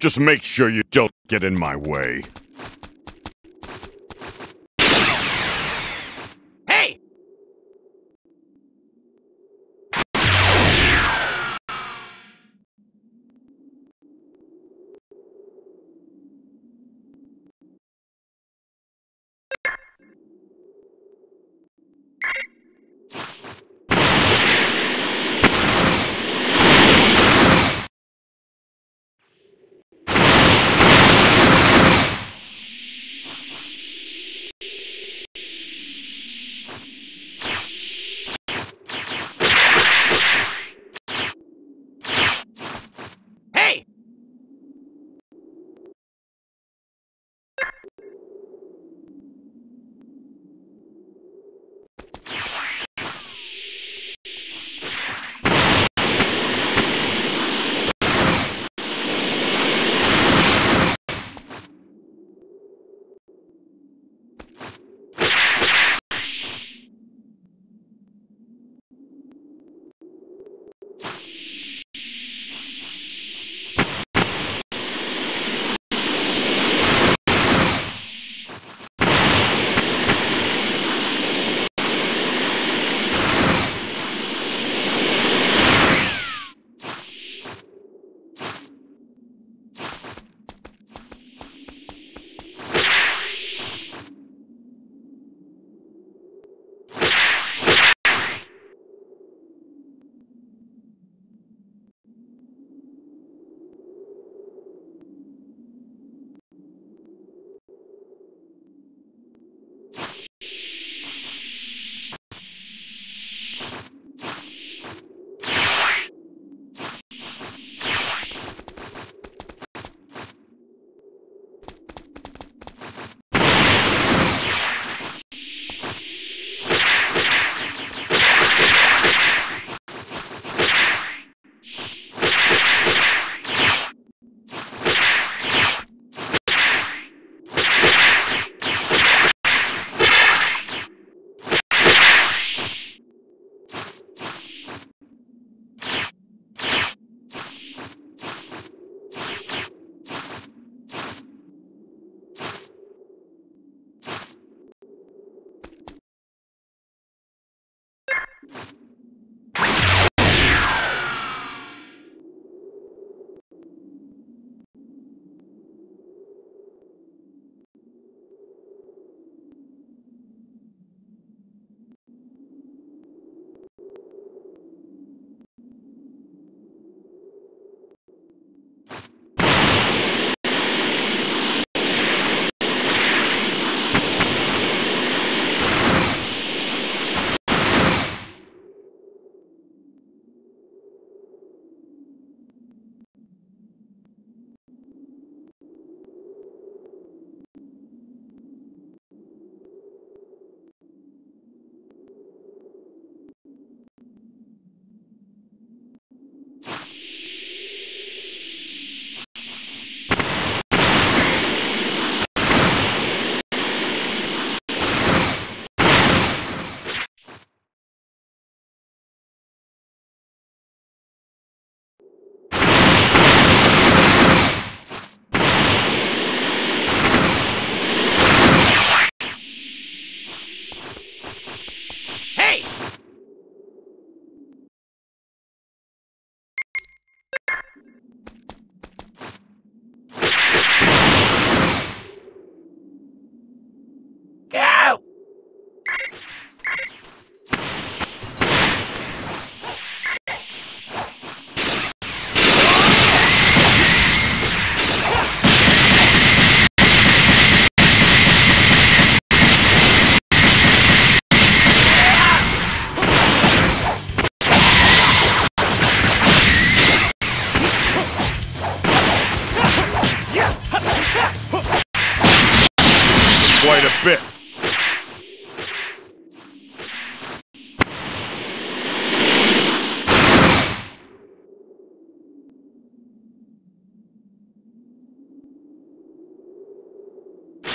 Just make sure you don't get in my way.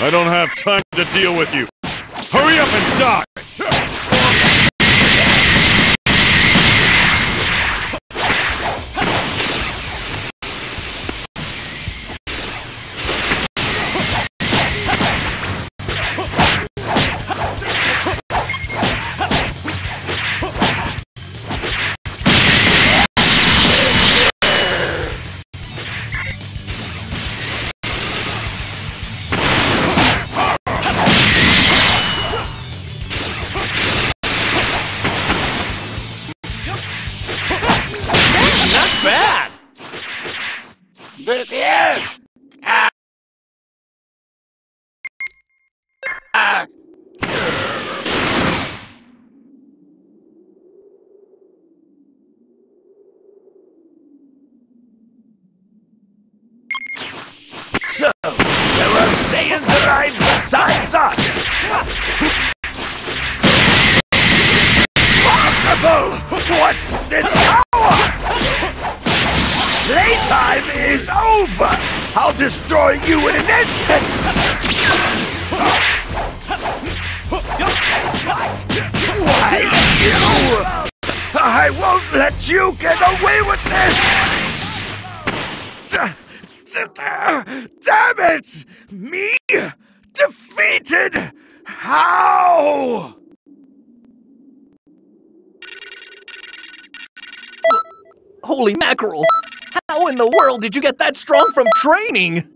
I don't have time to deal with you. Hurry up and die! Yes! Ah! Ah! So, there are Saiyans arrived besides us! Possible! What's this Playtime is over! I'll destroy you in an instant! Why, you! I won't let you get away with this! Damn it! Me? Defeated? How? Holy mackerel! How in the world did you get that strong from training?